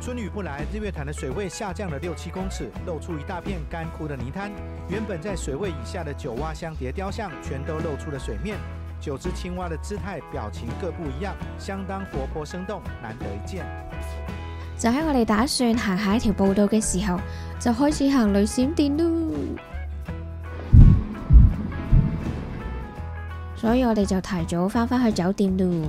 春雨不来，日月潭的水位下降了六七公尺，露出一大片干枯的泥滩。原本在水位以下的九蛙相叠雕像，全都露出了水面。九只青蛙的姿态、表情各不一样，相当活泼生动，难得一见。就喺我哋打算行下一条步道嘅时候，就开始行雷闪电咯，所以我哋就提早翻返去酒店咯。